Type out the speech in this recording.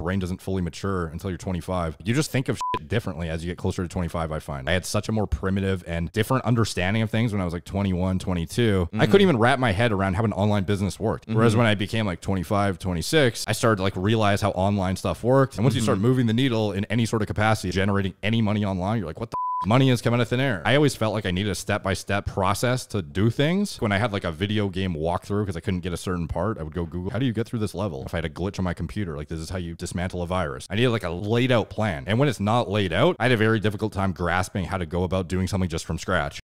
brain doesn't fully mature until you're 25. You just think of shit differently as you get closer to 25, I find. I had such a more primitive and different understanding of things when I was like 21, 22. I couldn't mm. even wrap my head around how an online business worked. Whereas mm-hmm. when I became like 25, 26, I started to like realize how online stuff worked. And once you start mm-hmm. moving the needle in any sort of capacity, generating any money online, you're like, what the money is coming out of thin air. I always felt like I needed a step by step process to do things. When I had like a video game walkthrough because I couldn't get a certain part, I would go Google, how do you get through this level? If I had a glitch on my computer, like this is how you dismantle a virus. I needed like a laid out plan. And when it's not laid out, I had a very difficult time grasping how to go about doing something just from scratch.